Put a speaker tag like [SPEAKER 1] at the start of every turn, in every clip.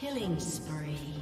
[SPEAKER 1] Killing spree.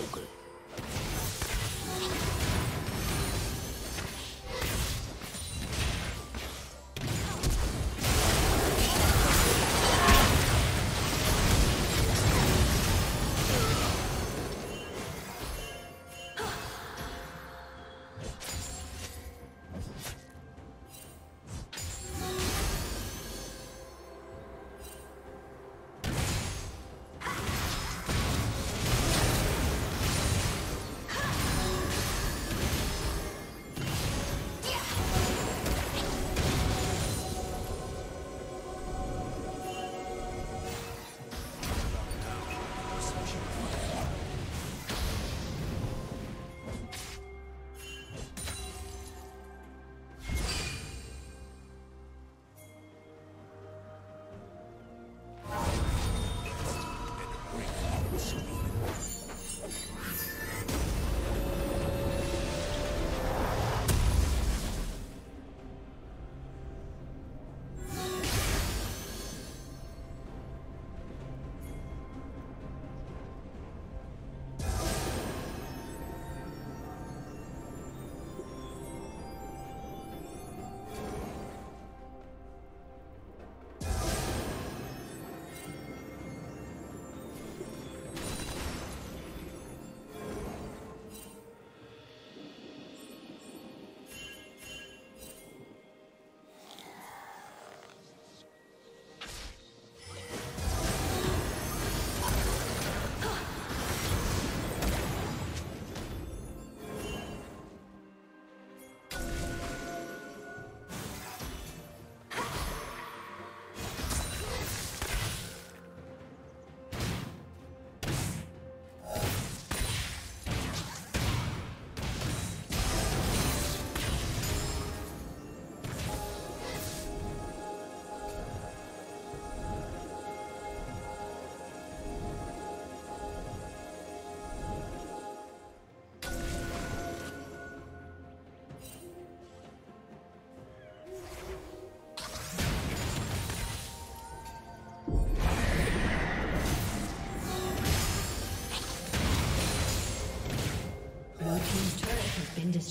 [SPEAKER 1] people.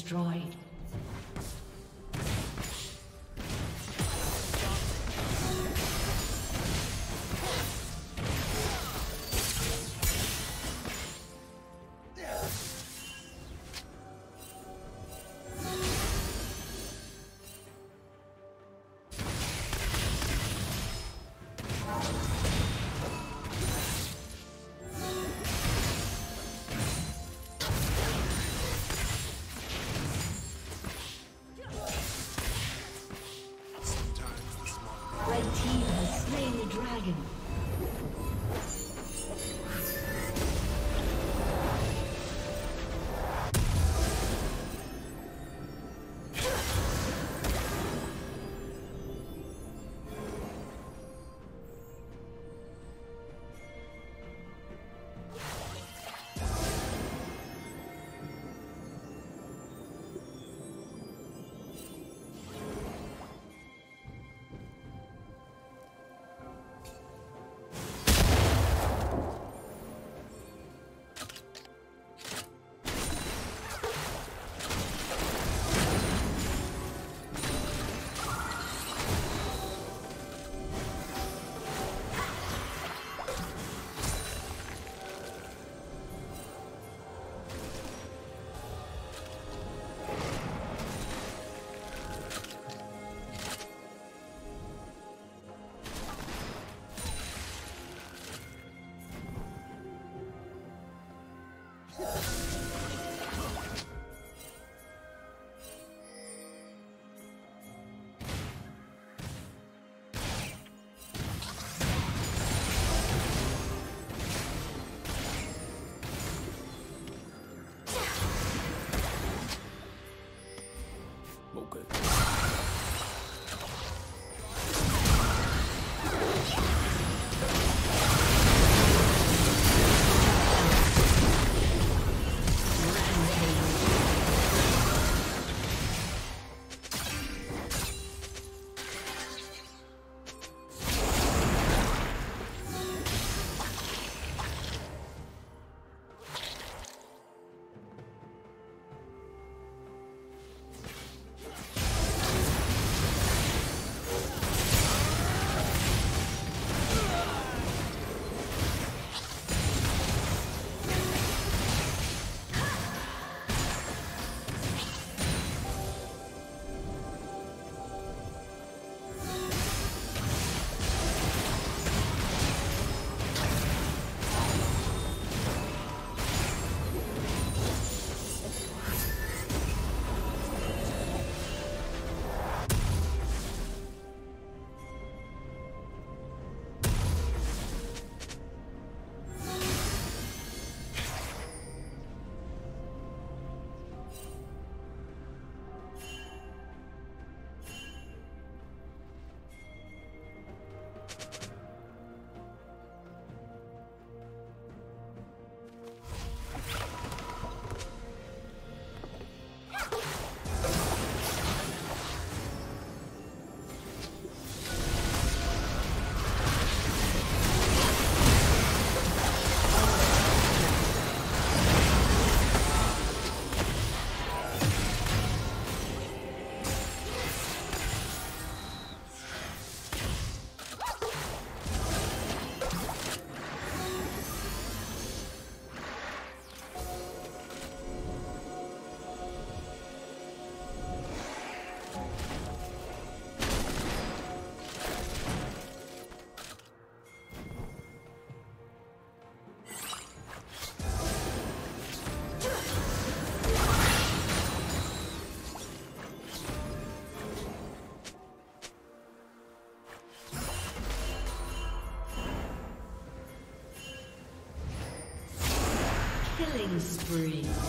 [SPEAKER 1] Destroyed. good. Killing spree.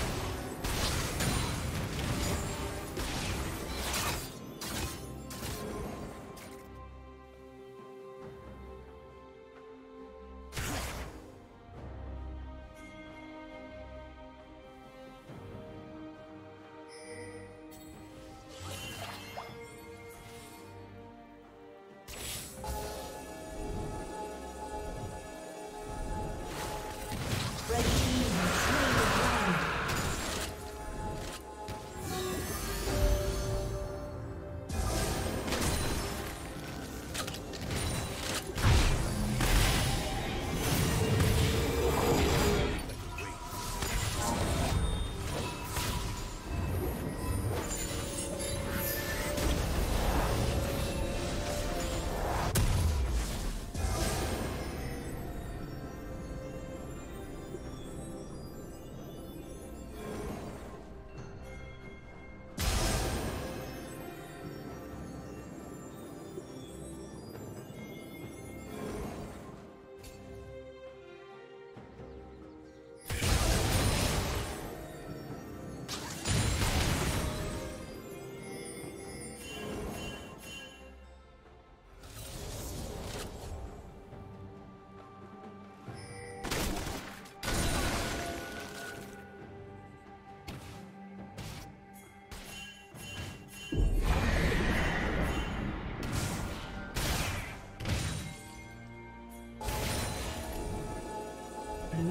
[SPEAKER 1] Blue